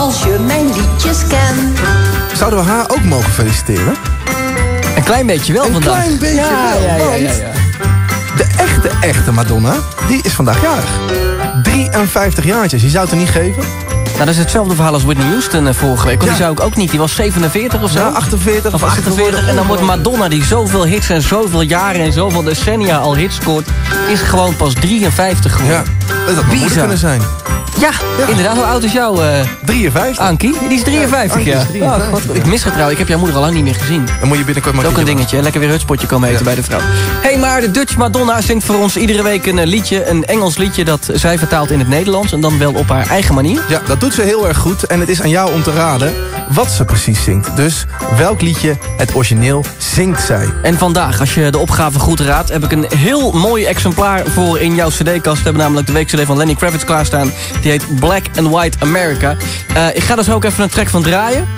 eens ken. Zouden we haar ook mogen feliciteren? Een klein beetje wel Een vandaag. klein beetje ja, wel, ja, ja. De echte, echte Madonna, die is vandaag jarig. 53 jaartjes, je zou het er niet geven? Nou, dat is hetzelfde verhaal als Whitney Houston eh, vorige week. Want Ja. die zou ik ook niet. Die was 47 of zo. Ja, 48 Of was het 48. geworden. En dan wordt Madonna, die zoveel hits en zoveel jaren en zoveel decennia al hits scoort... is gewoon pas 53 geworden. Ja, dat mijn Bizar. kunnen zijn. Ja, inderdaad. Hoe oud is jouw eh 53. Ankie? Die is 53, Ankie ja. is 53, Oh, God, ik mis het trouwens. Ik heb jouw moeder al lang niet meer gezien. Dan moet je binnenkort maar ook een dingetje. Lekker weer hutspotje komen eten Ja. bij de vrouw. Hé, hey, maar de Dutch Madonna zingt voor ons iedere week een eh, liedje. Een Engels liedje dat zij vertaalt in het Nederlands. En dan wel op haar eigen manier. Ja, dat doet ze heel erg goed. En het is aan jou om te raden wat ze precies zingt. Dus welk liedje het origineel zingt zij. En vandaag, als je de opgave goed raadt... heb ik een heel mooi exemplaar voor in jouw cd-kast. We hebben namelijk de week-cd van Lenny Kravitz klaarstaan. Die heet Black and White America. Eh, ik ga zo ook even een track van draaien.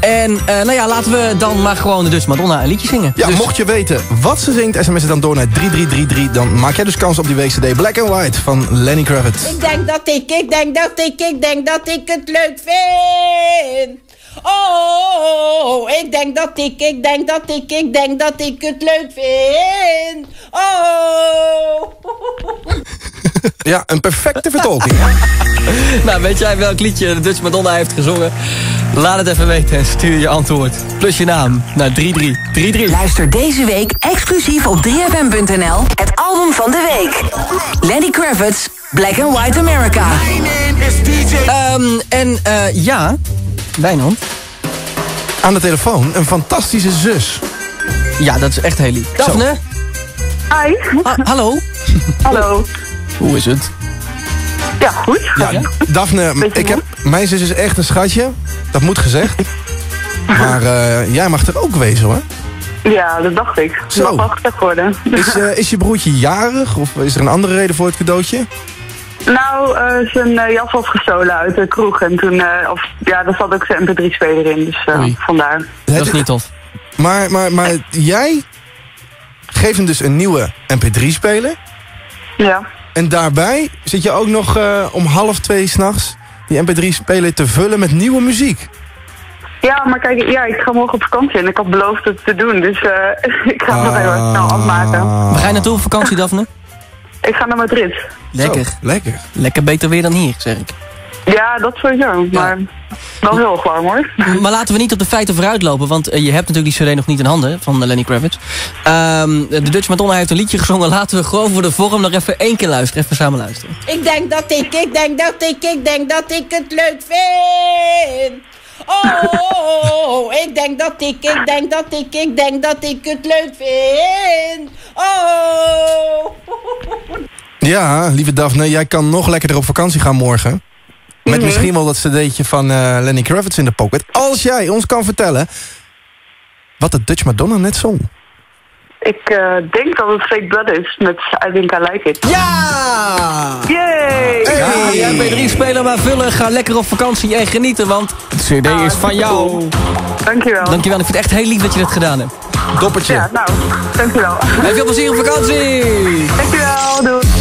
En eh, nou ja, laten we dan maar gewoon de Dutch Madonna een liedje zingen. Ja, Dus- mocht je weten wat ze zingt, sms het dan door naar 3333. Dan maak jij dus kans op die week-cd Black and White van Lenny Kravitz. Ik denk dat ik, ik denk dat ik, ik denk dat ik het leuk vind. Oh, ik denk dat ik, ik denk dat ik, ik denk dat ik het leuk vind. Oh. Ja, een perfecte vertolking. Nou, weet jij welk liedje de Dutch Madonna heeft gezongen? Laat het even weten en stuur je antwoord. Plus je naam naar 3333. Luister deze week exclusief op 3fm.nl het album van de week. Lenny Kravitz, Black and White America. Ehm, en eh, ja, Wijnand. Aan de telefoon een fantastische zus. Ja, dat is echt heel lief. Daphne, Hi. ha- hallo. Hallo. Hoe is het? Ja, goed. Ja, Daphne, Beetje ik heb, mijn zus is echt een schatje. Dat moet gezegd. Maar eh, jij mag er ook wezen hoor. Ja, dat dacht ik. Zo. Mag wel gezegd worden. Is, eh, is je broertje jarig? Of is er een andere reden voor het cadeautje? Nou, eh, zijn jas was gestolen uit de kroeg. En toen, eh, of, ja, daar zat ook zijn mp3-speler in. Dus eh, vandaar. Dat is niet tof. Maar, maar, maar jij geeft hem dus een nieuwe mp3-speler. Ja. En daarbij zit je ook nog eh, om half twee s'nachts die mp3-speler te vullen met nieuwe muziek. Ja, maar kijk, ja, ik ga morgen op vakantie en ik had beloofd het te doen. Dus eh, ik ga het nog even snel afmaken. Waar ga je naartoe op vakantie, Daphne? Ik ga naar Madrid. Lekker. Zo, lekker. Lekker beter weer dan hier, zeg ik. Ja, dat sowieso. Maar wel heel erg warm hoor. Maar laten we niet op de feiten vooruitlopen, want eh, je hebt natuurlijk die cd nog niet in handen van eh, Lenny Kravitz. Ehm, de Dutch Madonna heeft een liedje gezongen. Laten we gewoon voor de vorm nog even één keer luisteren. Even samen luisteren. Ik denk dat ik, ik denk dat ik, ik denk dat ik het leuk vind. Oh, ik denk dat ik, ik denk dat ik, ik denk dat ik het leuk vind. Oh. Ja, lieve Daphne, jij kan nog lekkerder op vakantie gaan morgen. Met misschien wel dat cd'tje van eh, Lenny Kravitz in de pocket. Als jij ons kan vertellen wat de Dutch Madonna net zong. Ik eh, denk dat het Fake Blood is met I Think I Like It. Ja! Yay! Ja, jij bent drie speler maar vullen. Ga lekker op vakantie en genieten, want de cd is van jou. Dankjewel. Dankjewel, ik vind het echt heel lief dat je dat gedaan hebt. Doppertje. Ja, nou, dankjewel. En veel plezier op vakantie! Dankjewel, doei.